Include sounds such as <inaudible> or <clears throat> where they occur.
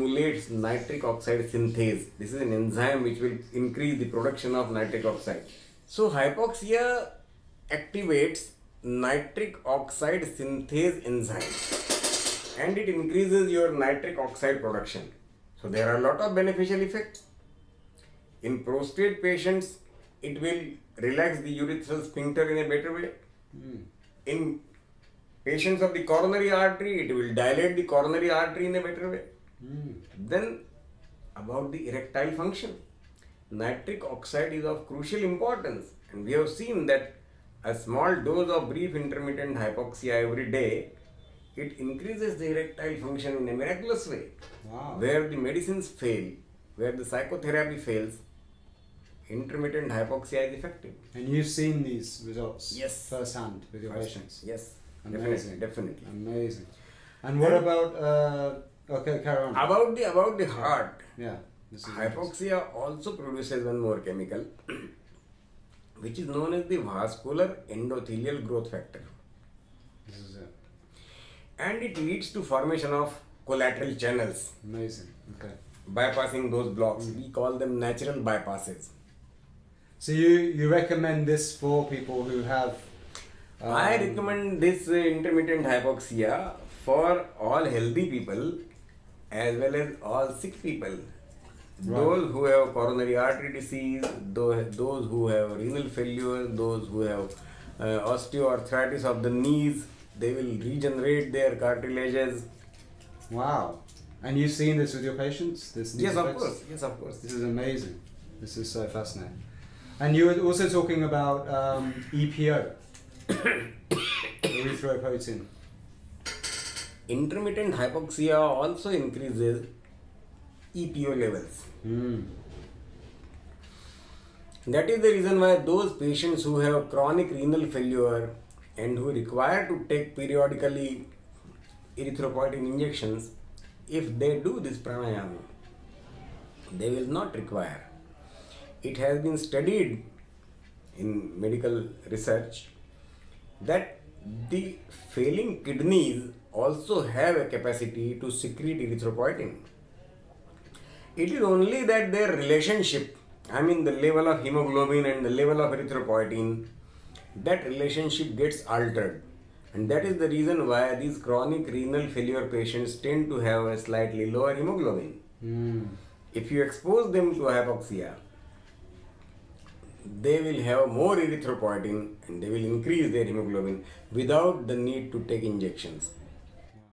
stimulates nitric oxide synthase. This is an enzyme which will increase the production of nitric oxide. So hypoxia activates nitric oxide synthase enzyme and it increases your nitric oxide production. So there are a lot of beneficial effects. In prostate patients, it will relax the urethral sphincter in a better way. In patients of the coronary artery, it will dilate the coronary artery in a better way. Then, about the erectile function, nitric oxide is of crucial importance, and we have seen that a small dose of brief intermittent hypoxia every day it increases the erectile function in a miraculous way. Wow. Where the medicines fail, where the psychotherapy fails, intermittent hypoxia is effective. And you've seen these results Yes. firsthand with your patients. Yes, Amazing. definitely, definitely. Amazing. And what about uh, okay, carry on. About the about the heart, yeah. This is hypoxia also produces one more chemical, <clears throat> which is known as the vascular endothelial growth factor, This is it. and it leads to formation of collateral channels. Amazing. Okay. Bypassing those blocks, we call them natural bypasses. So you you recommend this for people who have um, I recommend this intermittent hypoxia for all healthy people as well as all sick people. Those who have coronary artery disease, those, those who have renal failure, those who have uh, osteoarthritis of the knees, they will regenerate their cartilages. Wow. And you've seen this with your patients? This Yes, of course. Yes, of course. This is amazing. This is so fascinating. And you were also talking about um, EPO, <coughs> erythropoietin. Intermittent hypoxia also increases EPO levels. Mm. That is the reason why those patients who have chronic renal failure and who require to take periodically erythropoietin injections, if they do this pranayama, they will not require. It has been studied in medical research that the failing kidneys also have a capacity to secrete erythropoietin. It is only that their relationship, I mean the level of hemoglobin and the level of erythropoietin, that relationship gets altered. And that is the reason why these chronic renal failure patients tend to have a slightly lower hemoglobin. Mm. If you expose them to hypoxia, they will have more erythropoietin and they will increase their hemoglobin without the need to take injections.